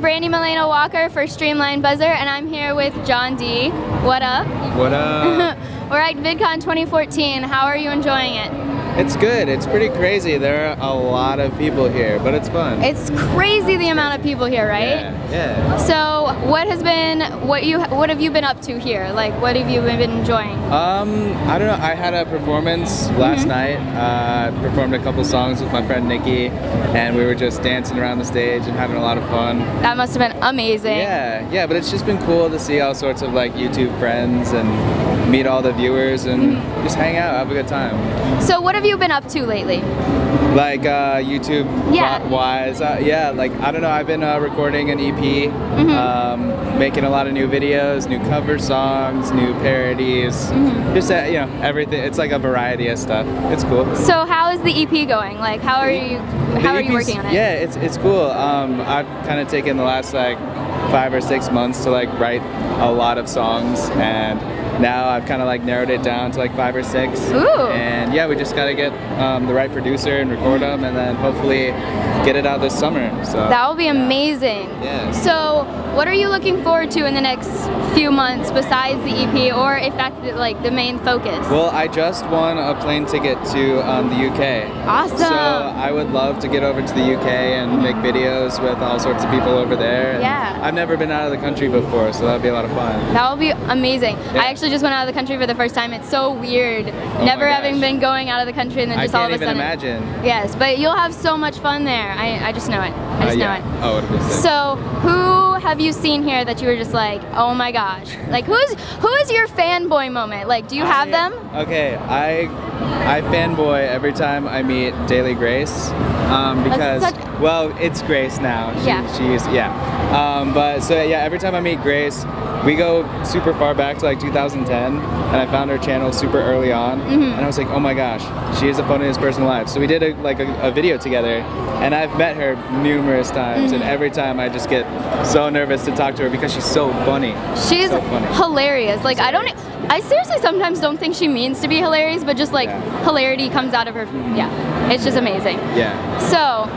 Brandy Melana Walker for Streamline Buzzer, and I'm here with Jon D. What up? What up? We're at VidCon 2014. How are you enjoying it? It's good. It's pretty crazy. There are a lot of people here, but it's fun. It's crazy the amount of people here, right? Yeah. yeah. So, what has been what you what have you been up to here? Like, what have you been enjoying? Um, I don't know. I had a performance last mm-hmm. night. Uh, performed a couple songs with my friend Nikki, and we were just dancing around the stage and having a lot of fun. That must have been amazing. Yeah, yeah. But it's just been cool to see all sorts of like YouTube friends and meet all the viewers and mm-hmm. just hang out, have a good time. So what have you been up to lately? Like uh, YouTube yeah. wise, uh, yeah. Like I don't know, I've been uh, recording an EP, mm-hmm. um, making a lot of new videos, new cover songs, new parodies, mm-hmm. just uh, you know everything. It's like a variety of stuff. It's cool. So how is the EP going? Like how are you? How are you working on it? Yeah, it's it's cool. Um, I've kind of taken the last like five or six months to like write a lot of songs and now I've kind of like narrowed it down to like five or six. Ooh. And yeah, we just got to get um, the right producer and record them and then hopefully get it out this summer. So That will be amazing. Yeah. So what are you looking forward to in the next few months besides the EP or if that's like the main focus? Well, I just won a plane ticket to um, the UK. Awesome. So I would love to get over to the UK and make videos with all sorts of people over there. Yeah. I've never been out of the country before, so that would be a lot of fun. That would be amazing. Yeah. I actually just went out of the country for the first time. It's so weird. Oh Never having been going out of the country and then just all of a sudden. I can't even imagine. Yes, but you'll have so much fun there. I, I just know it. I just uh, yeah. know it. Oh, it'll be sick. So who have you seen here that you were just like, oh my gosh? Like who's who is your fanboy moment? Like, do you have them? Okay, I I fanboy every time I meet Daily Grace um, because well, it's Grace now. She, yeah. She's yeah. Um, but so yeah, every time I meet Grace, we go super far back to like 2010, and I found her channel super early on, mm-hmm. and I was like, oh my gosh, she is the funniest person alive. So we did a, like a, a video together, and I've met her numerous times, mm-hmm. and every time I just get so nervous to talk to her because she's so funny. She's so funny. hilarious. Like I don't, I seriously sometimes don't think she means to be hilarious, but just like yeah. hilarity comes out of her. Yeah, it's just amazing. Yeah. So,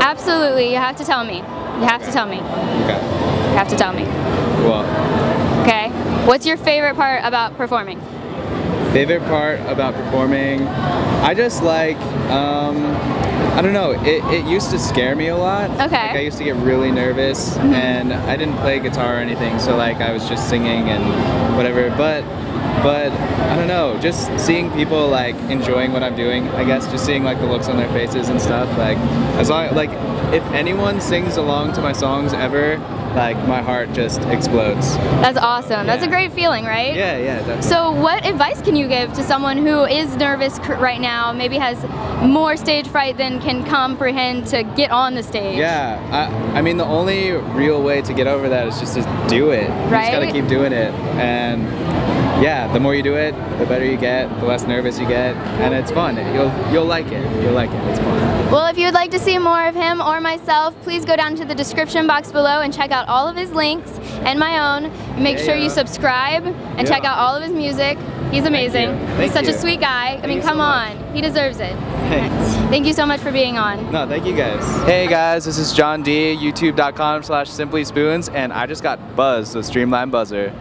absolutely, you have to tell me. You have to tell me. Okay. Have to tell me. Well. Okay. What's your favorite part about performing? Favorite part about performing? I just like, um, I don't know, it, it used to scare me a lot. Okay. Like I used to get really nervous mm -hmm. and I didn't play guitar or anything, so like I was just singing and whatever. But but I don't know, just seeing people like enjoying what I'm doing, I guess, just seeing like the looks on their faces and stuff, like as long like if anyone sings along to my songs ever, like my heart just explodes. That's awesome. Yeah. That's a great feeling, right? Yeah, yeah, definitely. So what advice can you give to someone who is nervous right now, maybe has more stage fright than can comprehend to get on the stage? Yeah, I, I mean the only real way to get over that is just to do it. You right? just gotta keep doing it. And yeah, the more you do it, the better you get, the less nervous you get, and it's fun. You'll you'll like it. You'll like it. It's fun. Well, if you would like to see more of him or myself, please go down to the description box below and check out all of his links and my own. Make yeah, sure you subscribe and yeah. check out all of his music. He's amazing. Thank Thank He's such you. a sweet guy. Thank I mean, come so on. He deserves it. Thanks. Thank you so much for being on. No, thank you guys. Hey guys, this is Jon D, youtube.com slash simply spoons, and I just got buzzed with Streamline Buzzer.